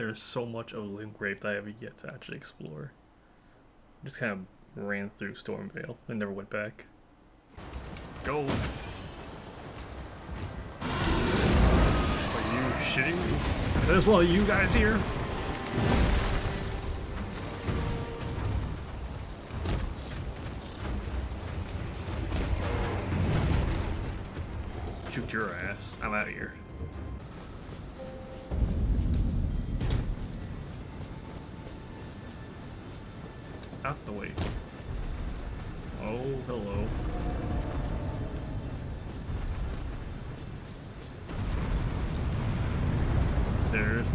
There's so much of Limgrave that I have yet to actually explore. Just kind of ran through Stormveil and never went back. Go! Are you shitting me? There's one of you guys here? Shoot your ass. I'm out of here.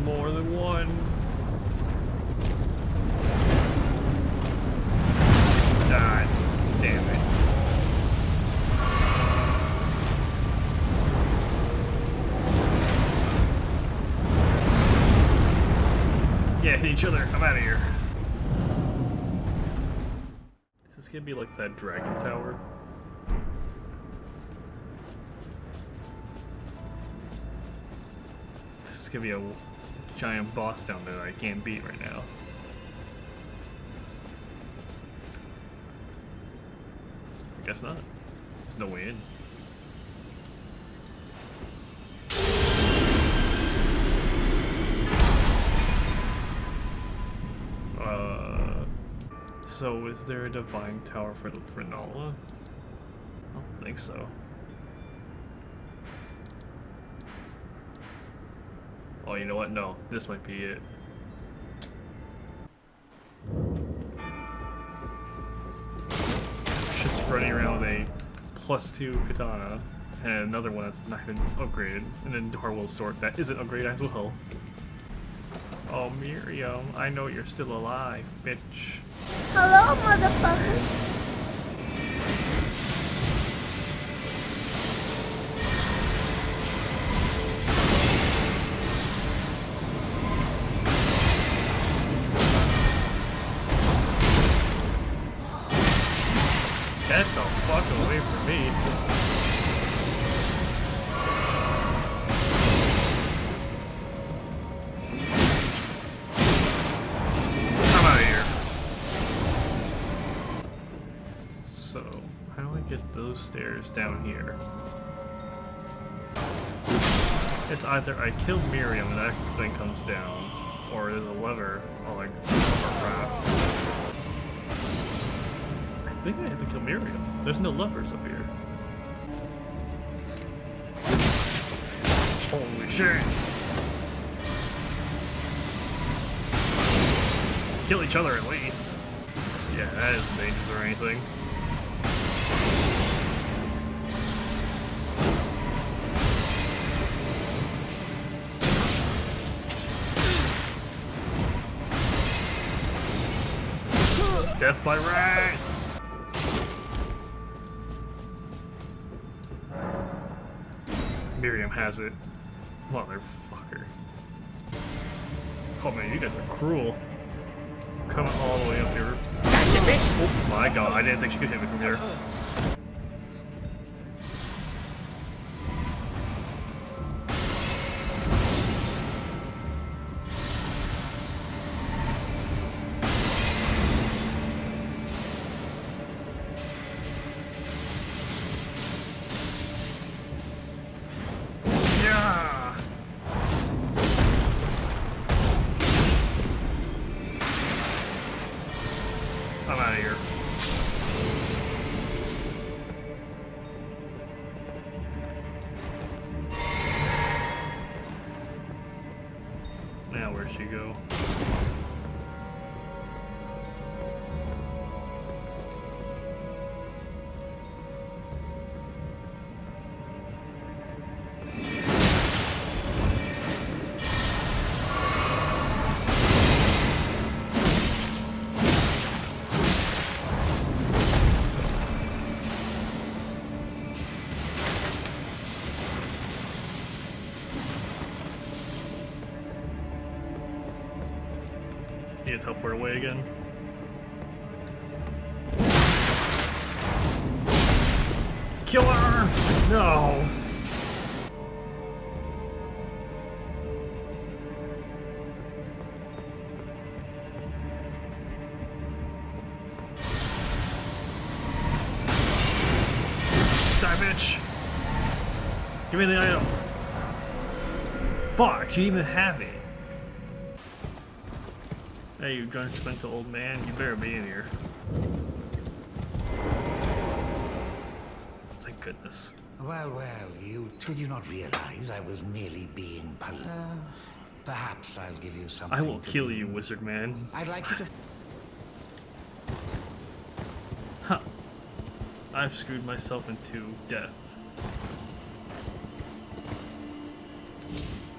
More than one. God damn it. Yeah, hit each other. I'm out of here. Is this gonna be like that dragon tower? This is gonna be a giant boss down there that I can't beat right now. I guess not. There's no way in. Uh, so is there a divine tower for for Nala? I don't think so. You know what? No, this might be it. Just running around with a plus two katana and another one that's not even upgraded, and then Darwell's sword that isn't upgraded as well. Oh, Miriam, I know you're still alive, bitch. Hello, motherfucker. So, how do I get those stairs down here? It's either I kill Miriam and that thing comes down, or there's a lever on like craft. I think I have to kill Miriam. There's no levers up here. Holy shit! Kill each other at least. Yeah, that isn't dangerous or anything. Death by rat! Miriam has it. Motherfucker. Oh man, you guys are cruel. Coming all the way up here. Oh my god, I didn't think she could hit me from there. get teleported away again. Killer! No! Savage! Give me the item. Fuck, you even have it. Hey, you drunk judgmental old man, you better be in here. Thank goodness. Well, well, you did you not realize I was merely being polite? Uh. Perhaps I'll give you something. I will to kill do. you, wizard man. I'd like you to. Huh. I've screwed myself into death.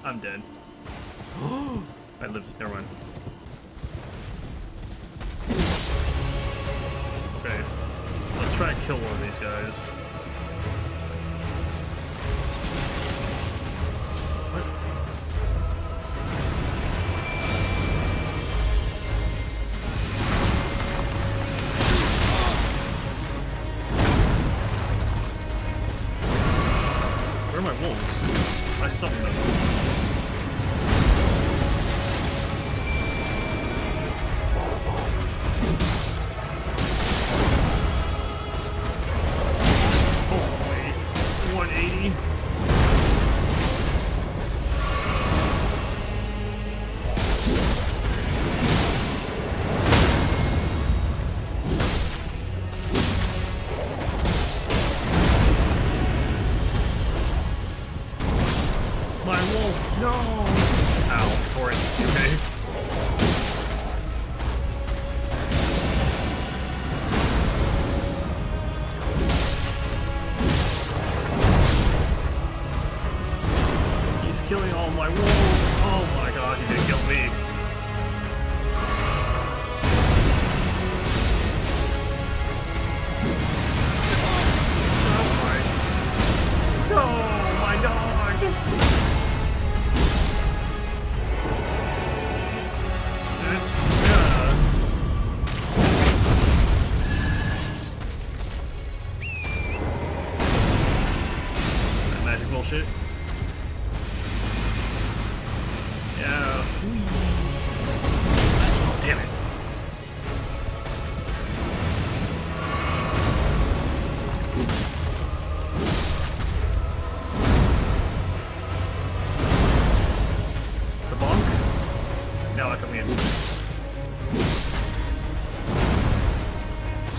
I'm dead. I lived. Never mind. Okay. Let's try and kill one of these guys.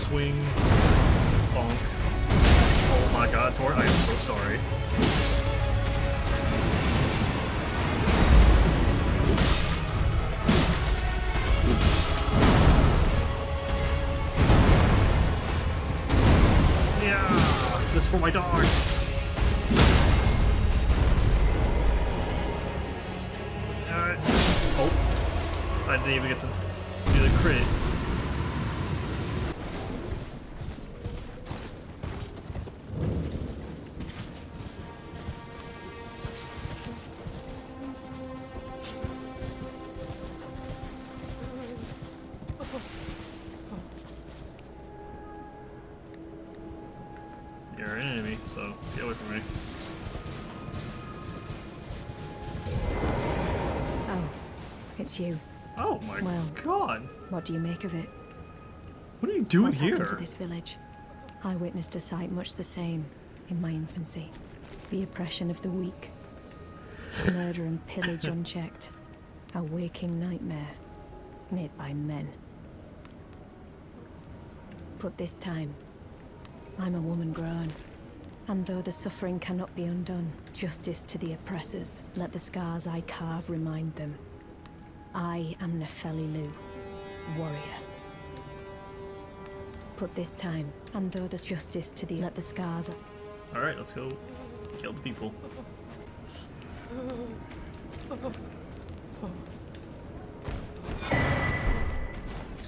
Swing. Bonk. Oh my god, Tor, I am so sorry. Yeah, this for my dogs. Alright. Oh. I didn't even get it's you. Oh my Well. god! What do you make of it? What are you doing What's here? happened to this village? I witnessed a sight much the same in my infancy. The oppression of the weak. Murder and pillage unchecked. A waking nightmare made by men. But this time, I'm a woman grown. And though the suffering cannot be undone, justice to the oppressors, let the scars I carve remind them. I am Nefeli Loux, warrior. But this time, and though there's justice to the let the scars Alright, let's go kill the people.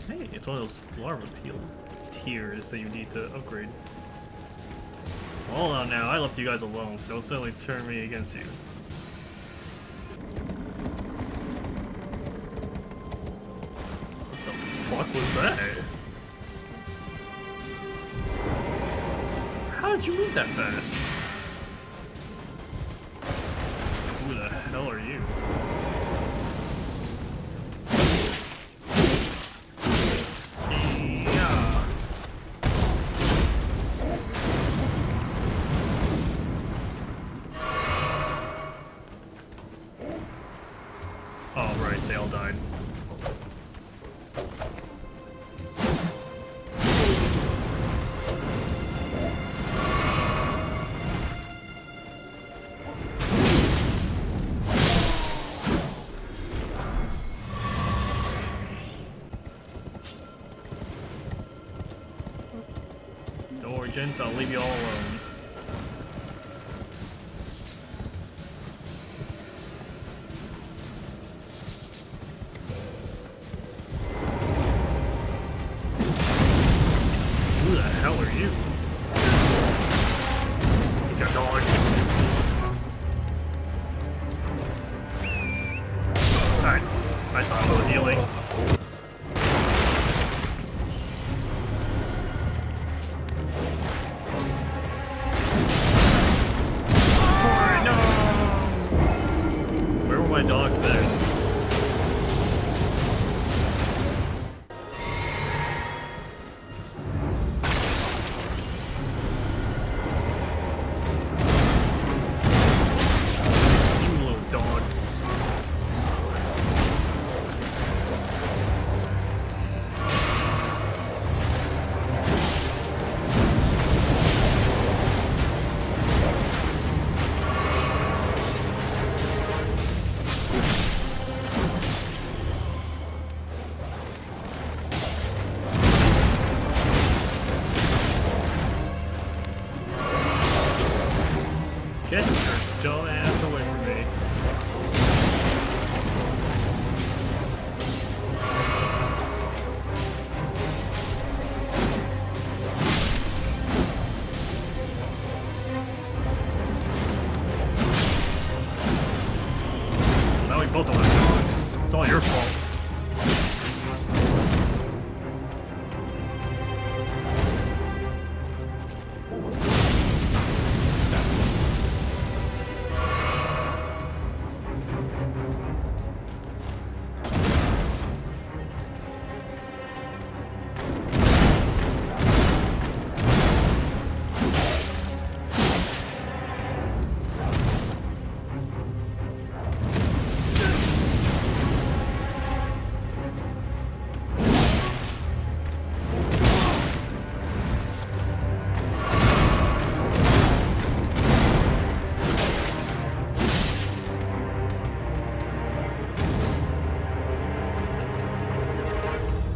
Hey, it's one of those larva teal tiers that you need to upgrade. Hold on now, I left you guys alone. Don't suddenly turn me against you. Fuck was that? How did you move that fast? Gents, I'll leave you all alone.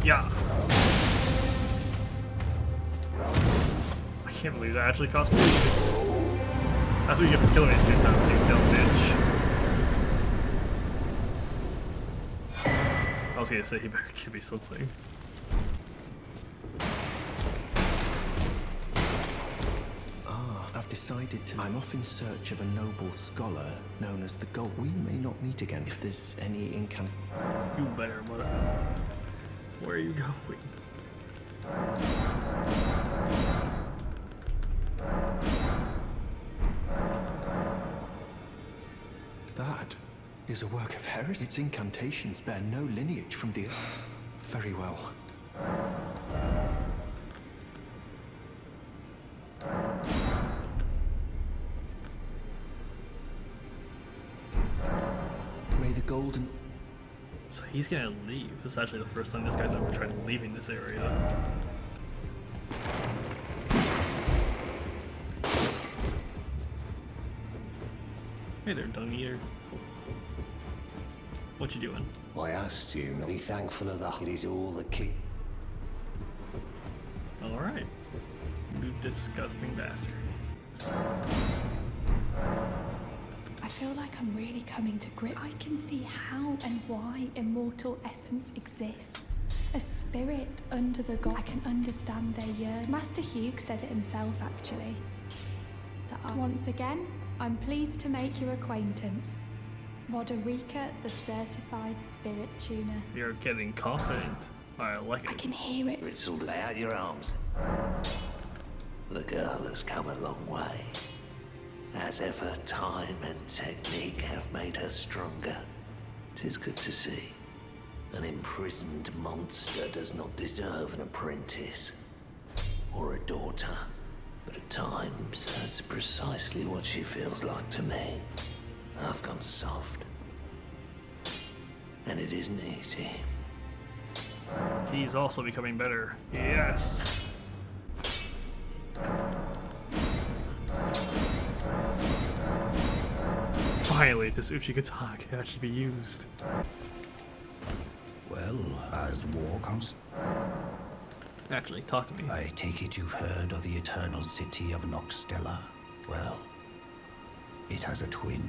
Yeah. I can't believe that actually cost me. That's what you get for killing me two times, you dumb bitch. I was gonna say he better give me something. Ah, I've decided to. I'm off in search of a noble scholar known as the Gold. We may not meet again if there's any incant. You better, mother. Where are you going? That is a work of heresy. Its incantations bear no lineage from the. Very well. He's gonna leave. This is actually the first time this guy's ever tried leaving this area. Hey there, dung eater. What you doing? I asked you not to be thankful of that. It is all the key. Alright. You disgusting bastard. I feel like I'm really coming to grips. I can see how and why immortal essence exists. A spirit under the god. I can understand their yearn. Master Hewg said it himself, actually. That I- once again, I'm pleased to make your acquaintance. Roderika, the certified spirit tuner. You're getting confident. I like it. I can hear it. It's all lay out your arms. The girl has come a long way. As ever, time and technique have made her stronger. Tis good to see. An imprisoned monster does not deserve an apprentice or a daughter. But at times, that's precisely what she feels like to me. I've gone soft. and it isn't easy. He's also becoming better. Yes. Finally, this Uchigatana can actually be used. Well, as war comes, Actually, talk to me. I take it you've heard of the eternal city of Nokstella. Well, it has a twin.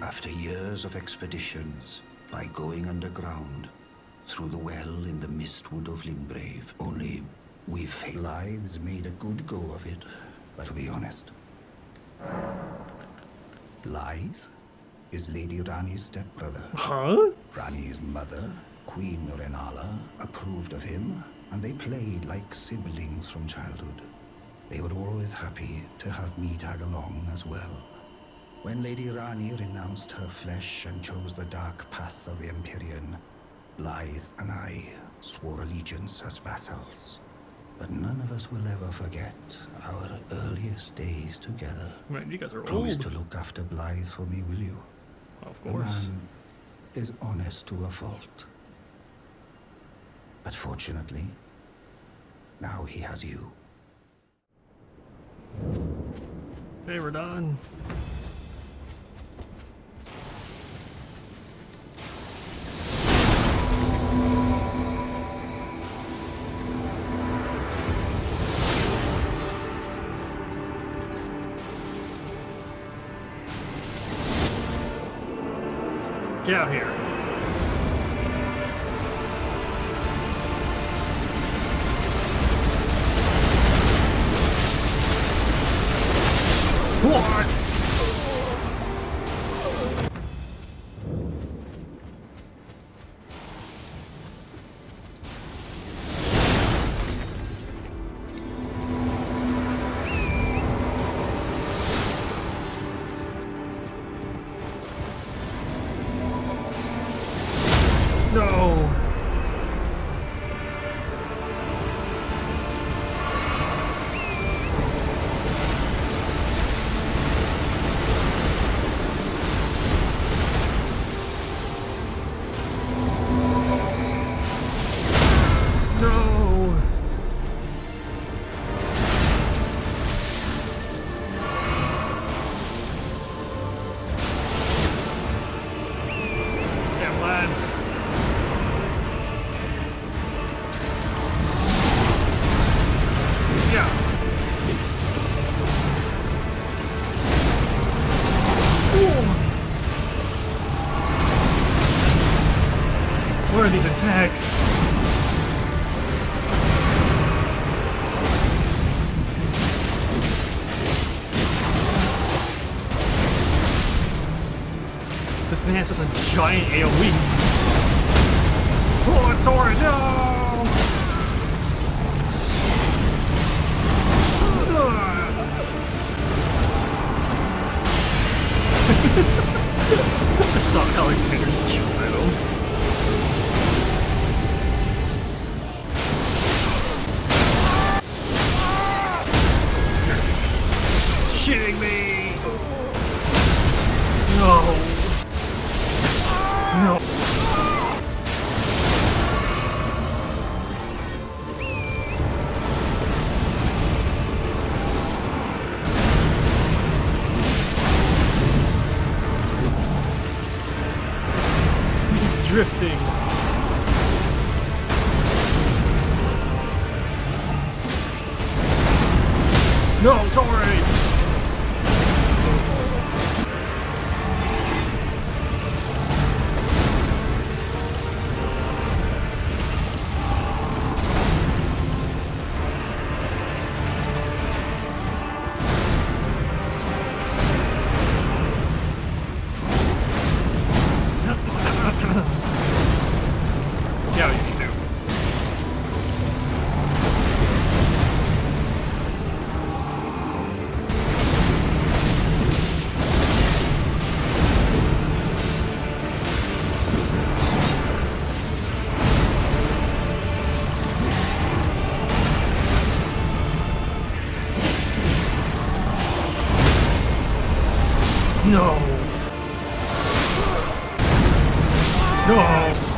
After years of expeditions, by going underground, through the well in the mistwood of Limgrave, only we've failed. Made a good go of it, but to be honest, Blaidd is Lady Ranni's stepbrother. Huh? Ranni's mother, Queen Renala, approved of him, and they played like siblings from childhood. They were always happy to have me tag along as well. When Lady Ranni renounced her flesh and chose the dark path of the Empyrean, Blaidd and I swore allegiance as vassals. But none of us will ever forget our earliest days together. Man, you guys are Promise old. to look after Blaidd for me, will you? Of The course. man is honest to a fault. But fortunately, now he has you. Hey, we're done. Out here. Where are these attacks? This man has just a giant AoE. Oh, Torrent, no! I saw Alexander's kill me! No! No! No.